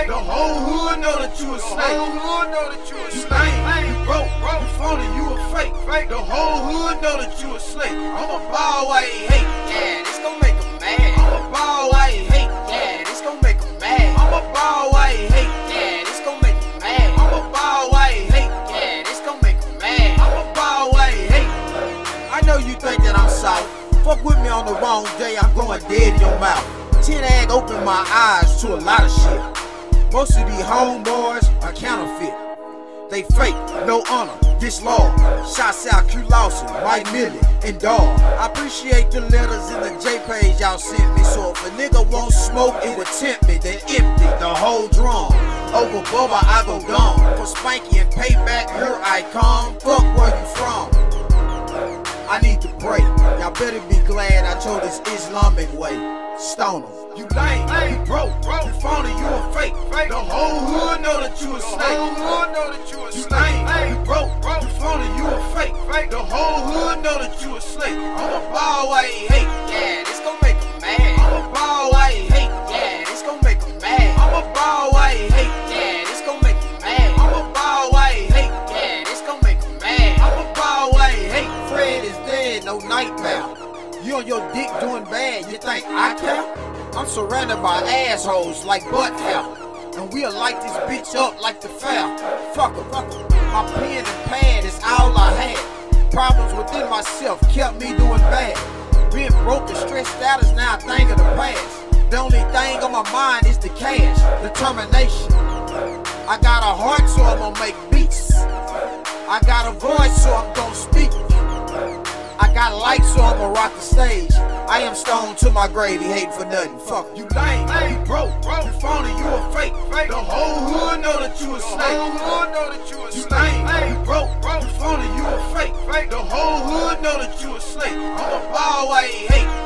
fake. The whole hood know that you a snake. The whole hood know that you a snake. You broke, broke, you phony, you a fake, fake. The whole hood know that you a snake. I'm a ball why he hate. Yeah, this gon' make him mad. I'm a ball why he hate. Yeah, this gon' make him mad. I'm a ball why he hate. Yeah, this gon' make him mad. I'm a ball why he hate. Yeah, this gon' make him mad. I'm a ball why he hate. I know you think that I'm soft. Fuck with me on the wrong day, I'm going dead in your mouth. Tin egg opened my eyes to a lot of shit. Most of these homeboys are counterfeit. They fake, no honor, dislaw. Shots out Q Lawson, Mike Millie, and Dog. I appreciate the letters in the J page y'all sent me. So if a nigga won't smoke, it would tempt me. Then empty the whole drum. Over Bubba, I go gone. For Spanky and payback, here I come. Fuck where you from. I need to pray. Better be glad I chose this Islamic way. Stone 'em. You lame, you broke, you phony, you a fake, fake. The whole hood know that you a snake. The whole hood know that you a snake. You lame, you broke, you phony, you a fake, fake. The whole hood know that you a snake. I'm a ball why he hate. Yeah, this gon' make him mad. I'm a ball why he hate. Yeah, this gon' make him mad. I'm a ball why he hate. Yeah, Is dead, no nightmare. You on your dick doing bad, you think I care? I'm surrounded by assholes like butt hair. And we'll light this bitch up like the fair. Fuck her, fuck her. My pen and pad is all I had. Problems within myself kept me doing bad. Being broke and stressed out is now a thing of the past. The only thing on my mind is the cash, determination. I got a heart, so I'm gonna make beats. I got a voice, so I'm gonna speak. I got so I'ma rock the stage. I am stoned to my grave, he hating for nothing. Fuck you lame, you broke, you phony, you a fake, fake. The whole hood know that you a snake. The whole hood know that you a snake. You lame, you broke, you phony, you a fake, fake. The whole hood know that you a snake. I'm a ball why he hate.